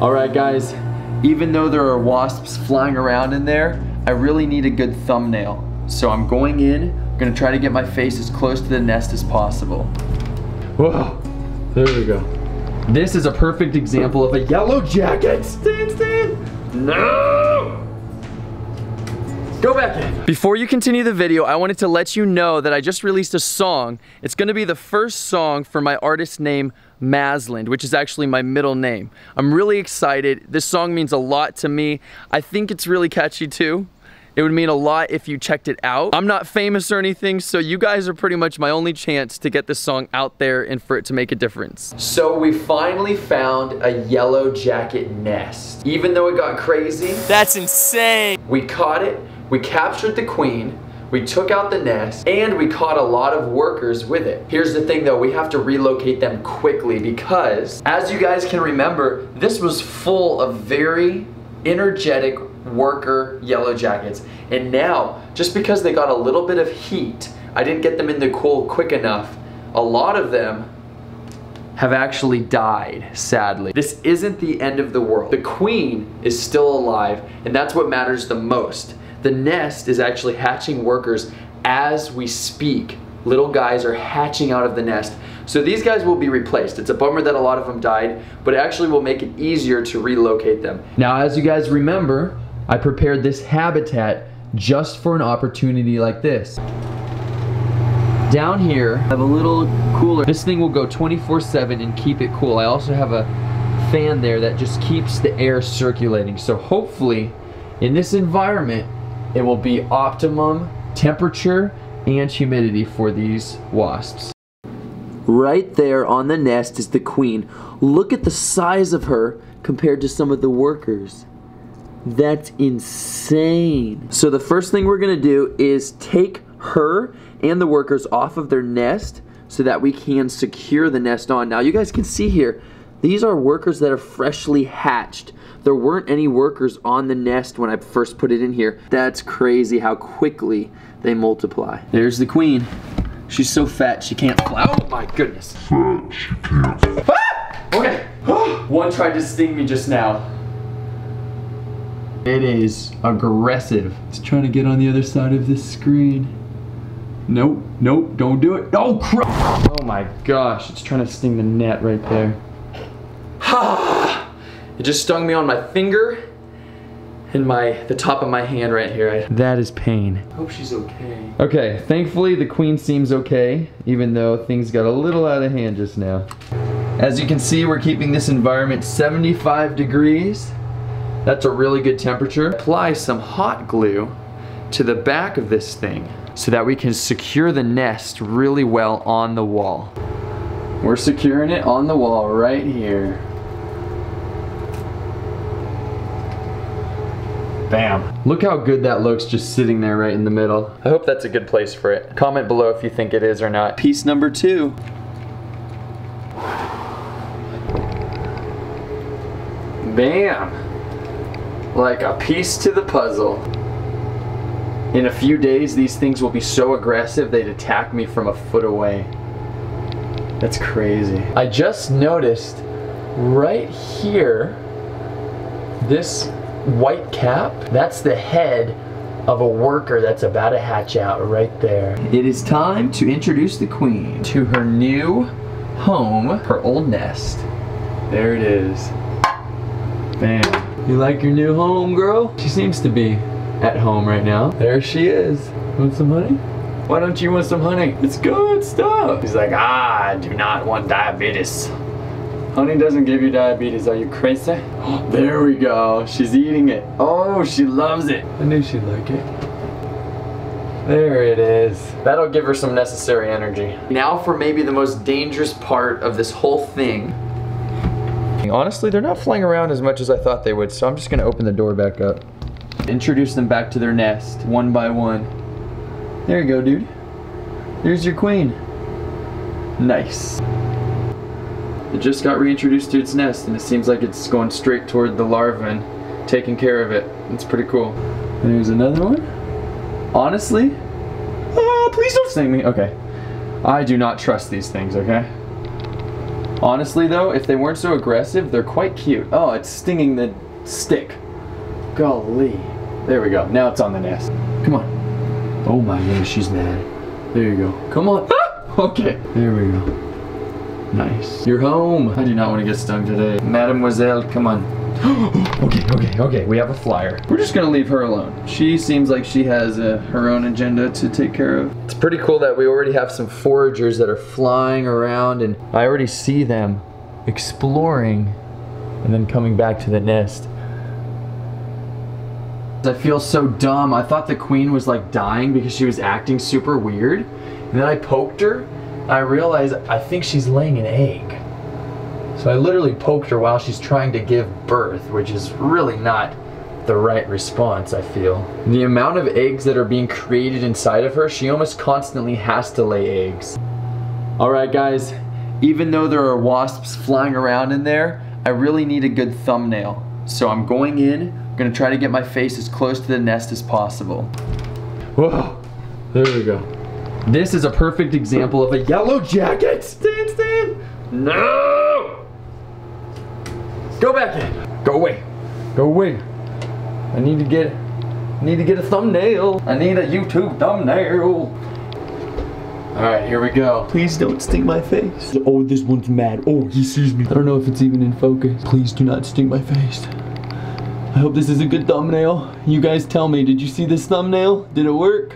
All right, guys, even though there are wasps flying around in there, I really need a good thumbnail. So I'm going in, I'm gonna try to get my face as close to the nest as possible. Whoa, there we go. This is a perfect example of a yellow jacket. Stand, stand. No! Go back in. Before you continue the video, I wanted to let you know that I just released a song. It's gonna be the first song for my artist name, Masland, which is actually my middle name. I'm really excited. This song means a lot to me. I think it's really catchy too. It would mean a lot if you checked it out. I'm not famous or anything, so you guys are pretty much my only chance to get this song out there and for it to make a difference. So we finally found a yellow jacket nest. Even though it got crazy. That's insane. We caught it, we captured the queen, we took out the nest, and we caught a lot of workers with it. Here's the thing though, we have to relocate them quickly because, as you guys can remember, this was full of very energetic worker yellow jackets. And now, just because they got a little bit of heat, I didn't get them in the cool quick enough, a lot of them have actually died, sadly. This isn't the end of the world. The queen is still alive, and that's what matters the most. The nest is actually hatching workers as we speak. Little guys are hatching out of the nest. So these guys will be replaced. It's a bummer that a lot of them died, but it actually will make it easier to relocate them. Now, as you guys remember, I prepared this habitat just for an opportunity like this. Down here, I have a little cooler. This thing will go 24-7 and keep it cool. I also have a fan there that just keeps the air circulating. So hopefully, in this environment, it will be optimum temperature and humidity for these wasps. Right there on the nest is the queen. Look at the size of her compared to some of the workers. That's insane. So the first thing we're gonna do is take her and the workers off of their nest so that we can secure the nest on. Now you guys can see here, these are workers that are freshly hatched. There weren't any workers on the nest when I first put it in here. That's crazy how quickly they multiply. There's the queen. She's so fat she can't fly. Oh my goodness. Fat she can't. Ah! Okay. One tried to sting me just now. It is aggressive. It's trying to get on the other side of this screen. Nope, nope, don't do it. Oh crap! Oh my gosh, it's trying to sting the net right there. it just stung me on my finger and my the top of my hand right here. That is pain. I Hope she's okay. Okay, thankfully the queen seems okay, even though things got a little out of hand just now. As you can see, we're keeping this environment 75 degrees. That's a really good temperature. Apply some hot glue to the back of this thing so that we can secure the nest really well on the wall. We're securing it on the wall right here. Bam. Look how good that looks just sitting there right in the middle. I hope that's a good place for it. Comment below if you think it is or not. Piece number two. Bam. Like a piece to the puzzle. In a few days, these things will be so aggressive they'd attack me from a foot away. That's crazy. I just noticed right here, this white cap, that's the head of a worker that's about to hatch out right there. It is time to introduce the queen to her new home, her old nest. There it is. Bam. You like your new home, girl? She seems to be at home right now. There she is. Want some honey? Why don't you want some honey? It's good stuff. He's like, ah, I do not want diabetes. Honey doesn't give you diabetes. Are you crazy? there we go. She's eating it. Oh, she loves it. I knew she'd like it. There it is. That'll give her some necessary energy. Now for maybe the most dangerous part of this whole thing. Honestly, they're not flying around as much as I thought they would, so I'm just gonna open the door back up. Introduce them back to their nest, one by one. There you go, dude. There's your queen. Nice. It just got reintroduced to its nest, and it seems like it's going straight toward the larva and taking care of it. It's pretty cool. There's another one. Honestly, oh, please don't sting me. Okay. I do not trust these things, okay? Honestly though, if they weren't so aggressive, they're quite cute. Oh, it's stinging the stick. Golly. There we go. Now it's on the nest. Come on. Oh my goodness, she's mad. There you go. Come on. Ah! okay. There we go. Nice. You're home. I do not want to get stung today. Mademoiselle, come on. okay, okay, okay. We have a flyer. We're just gonna leave her alone. She seems like she has uh, her own agenda to take care of. It's pretty cool that we already have some foragers that are flying around and I already see them exploring and then coming back to the nest. I feel so dumb. I thought the queen was like dying because she was acting super weird. And then I poked her. I realize I think she's laying an egg. So I literally poked her while she's trying to give birth, which is really not the right response, I feel. The amount of eggs that are being created inside of her, she almost constantly has to lay eggs. Alright guys, even though there are wasps flying around in there, I really need a good thumbnail. So I'm going in, I'm gonna try to get my face as close to the nest as possible. Whoa, there we go. This is a perfect example of a yellow jacket. Stand, stand. No! Go back in. Go away. Go away. I need to get, I need to get a thumbnail. I need a YouTube thumbnail. All right, here we go. Please don't sting my face. Oh, this one's mad. Oh, he sees me. I don't know if it's even in focus. Please do not sting my face. I hope this is a good thumbnail. You guys tell me, did you see this thumbnail? Did it work?